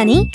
honey.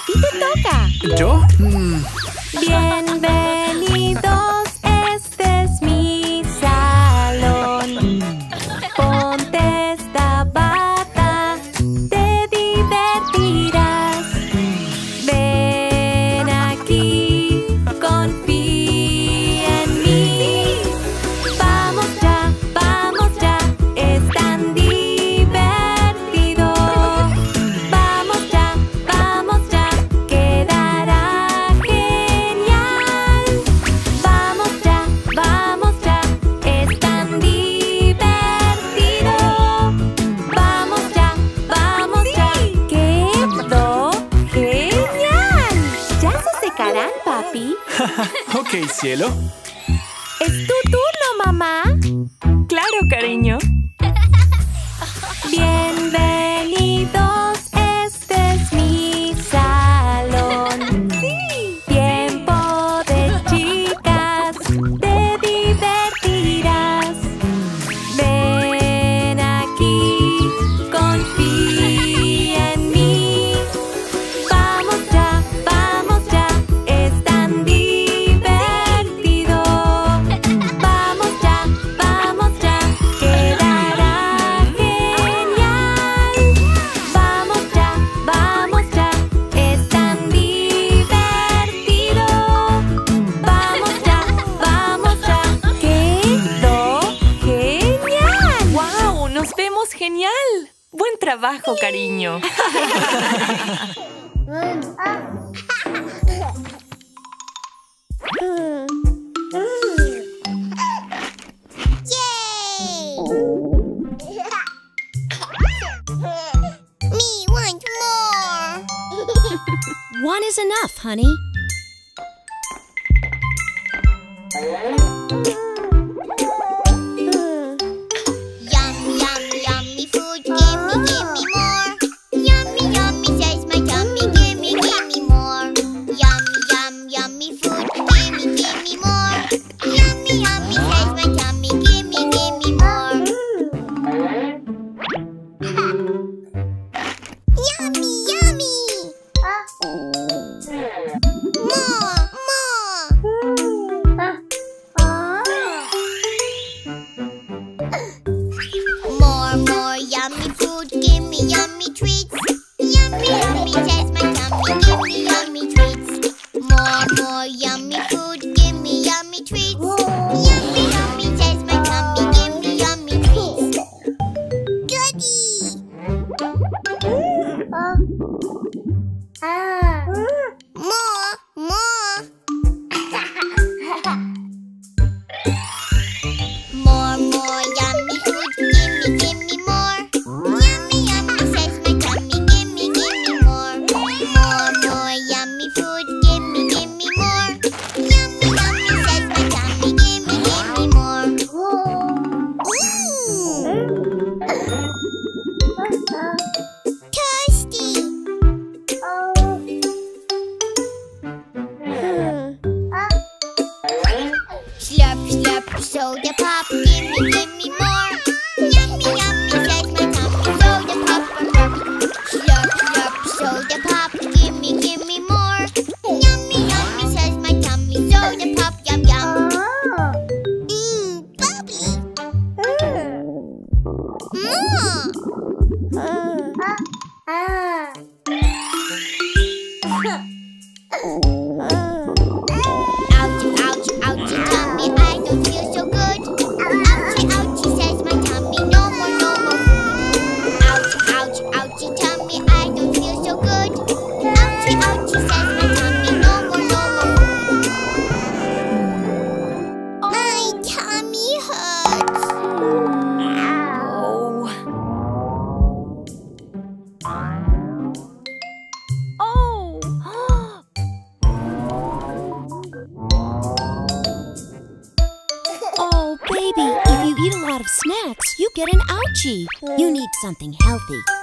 Felices. Papi, te toca. ¿Yo? Mm, Bienvenidos, One is enough, honey. something healthy.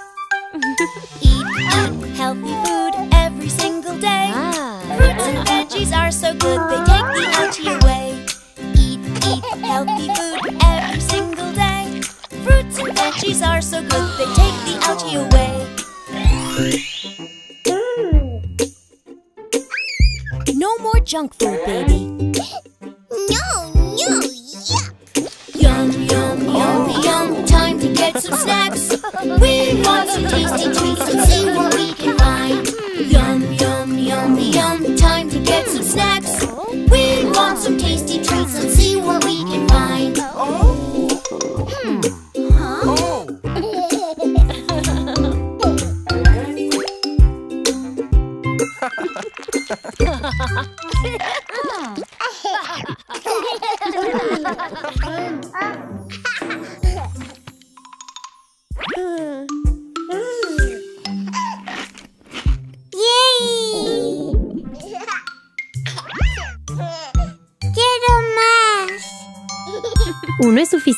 tasty.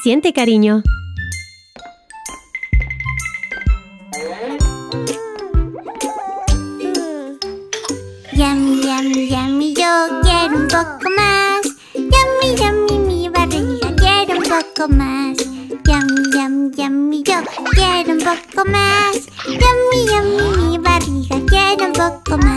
siente, cariño? Yummy, yummy, yummy, yo quiero un poco más. Yummy, yummy, mi barriga quiere un poco más. Yummy, yummy, yummy, yo quiero un poco más. Yummy, yummy, mi barriga quiere un poco más.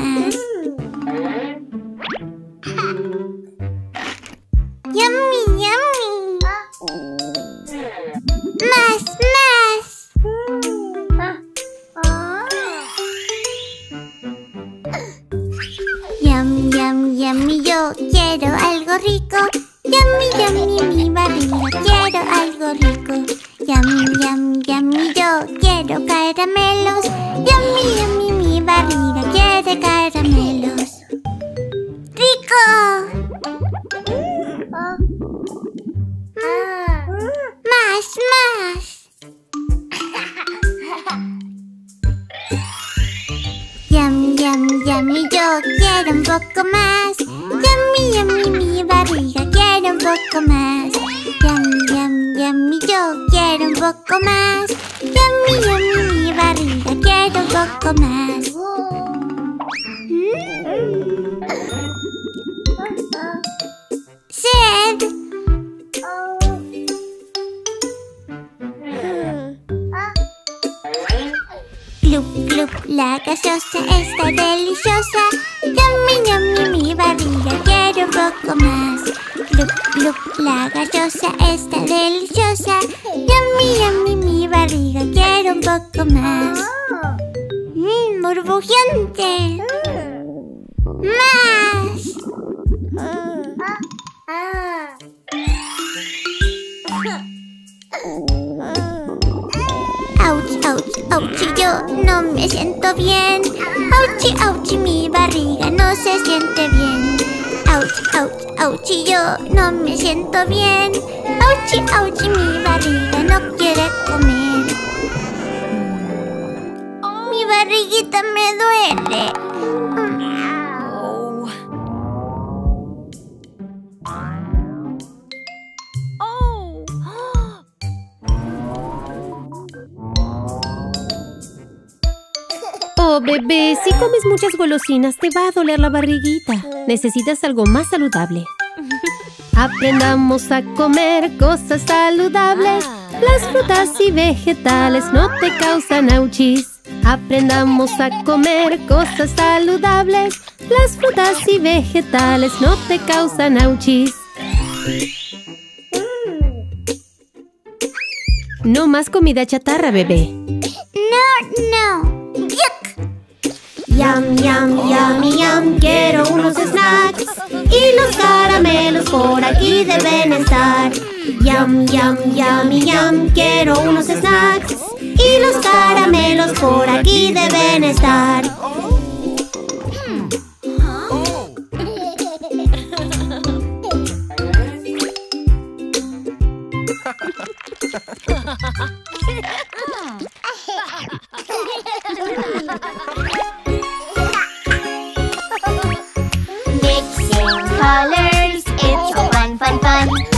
La gaseosa está deliciosa. Yummy, yummy, mi barriga quiere un poco más. Glup, glup, la gaseosa está deliciosa. Yummy, yummy, mi barriga quiere un poco más. Mmm, burbujeante. No me siento bien. Ouchi, ouchi, mi barriga no se siente bien. Ouch, ouch, ouchi, yo no me siento bien. Ouchi, ouchi, mi barriga no quiere comer. Mi barriguita me duele. Oh, bebé, si comes muchas golosinas te va a doler la barriguita. Necesitas algo más saludable. Aprendamos a comer cosas saludables. Las frutas y vegetales no te causan auchis. Aprendamos a comer cosas saludables. Las frutas y vegetales no te causan auchis. No más comida chatarra, bebé. No, no. Yum, yum, yummy, yum, quiero unos snacks y los caramelos por aquí deben estar. Yum, yum, yummy, yum, quiero unos snacks y los caramelos por aquí deben estar. colors, it's fun, fun, fun.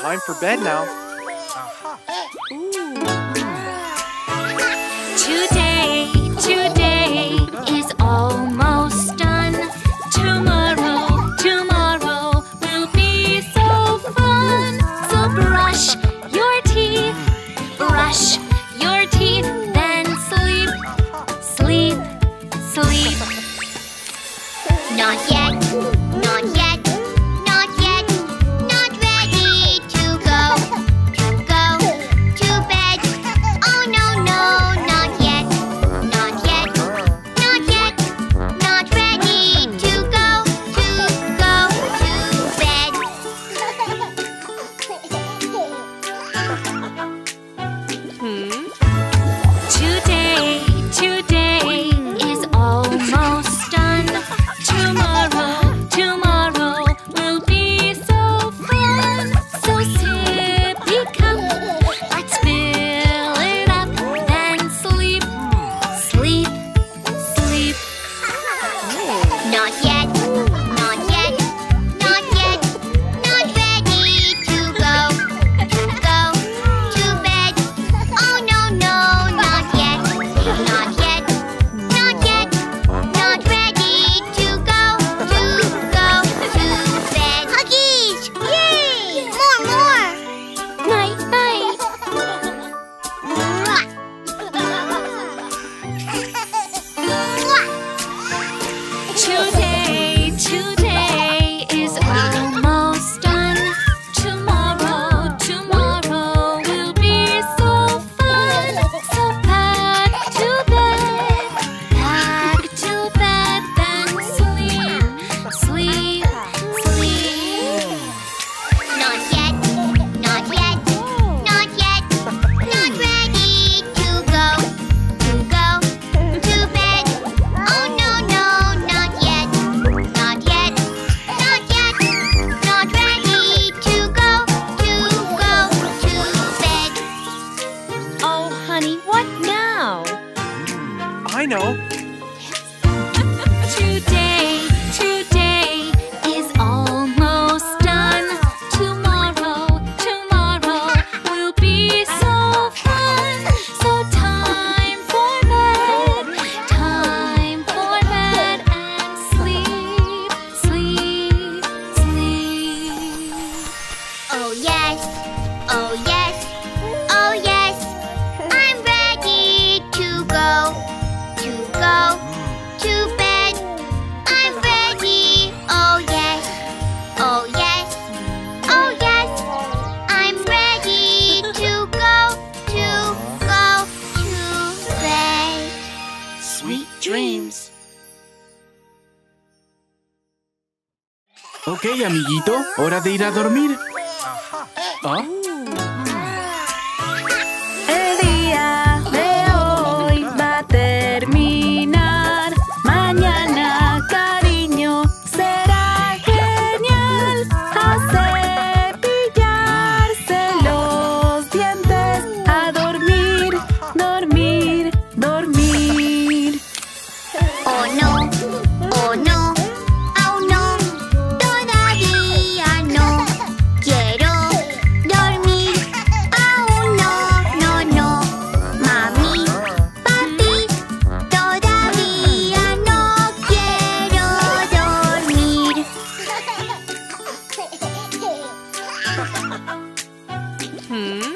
Time for bed now. Today, today. amiguito, hora de ir a dormir. 嗯。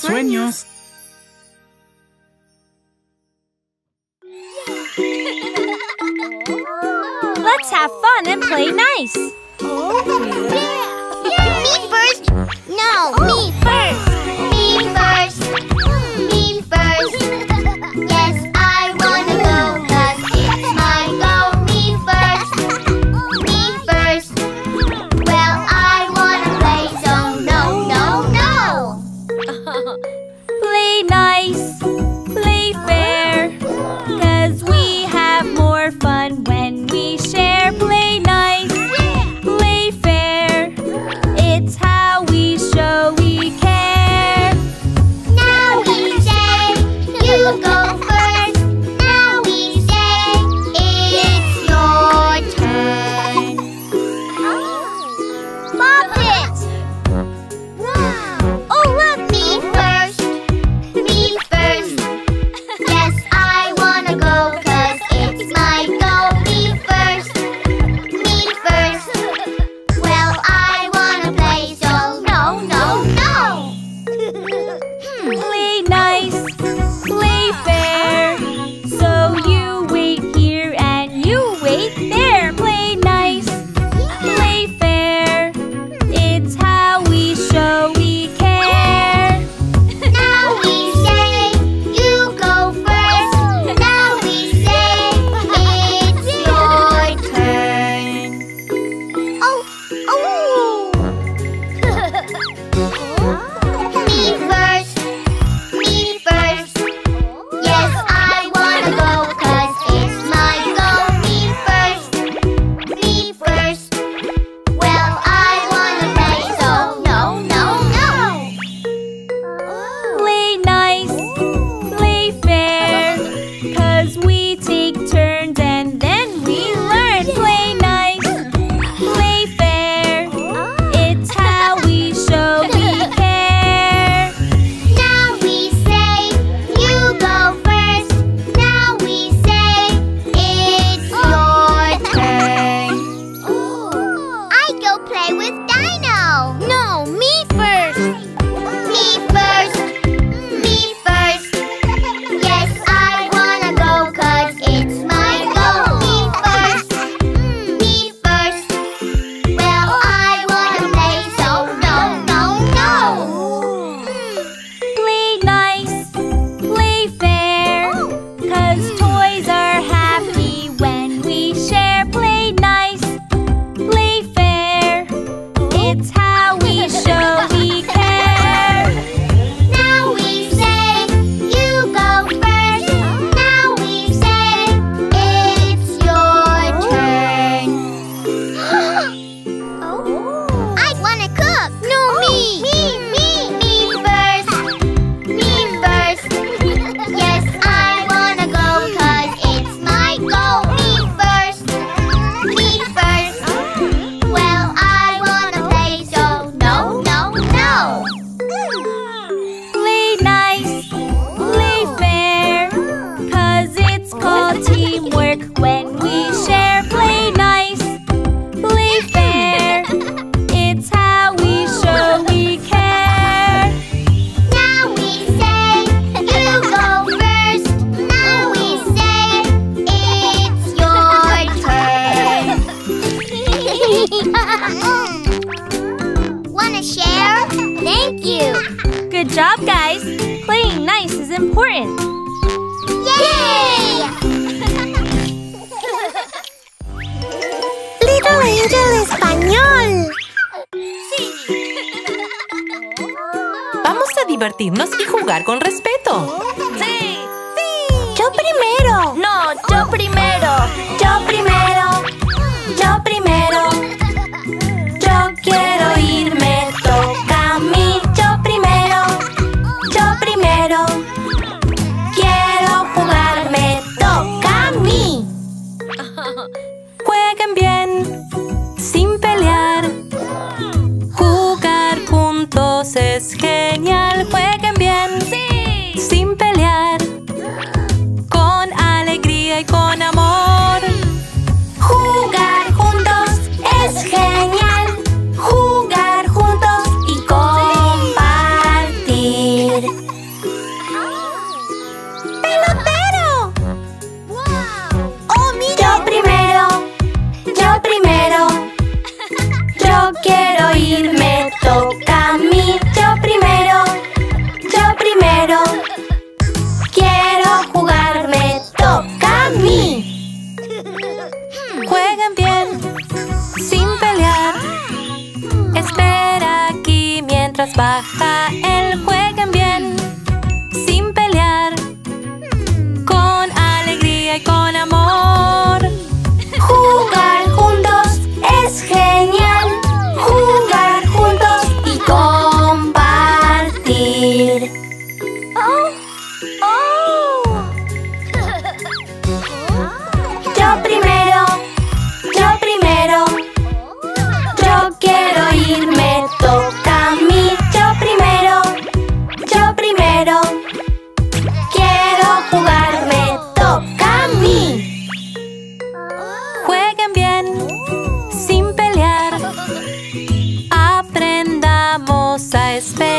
Sueños. important. Yay! Little Angel Español. Sí. Vamos a divertirnos y jugar con respeto. Sí. sí. Yo primero. No, yo primero. Yo primero. espera.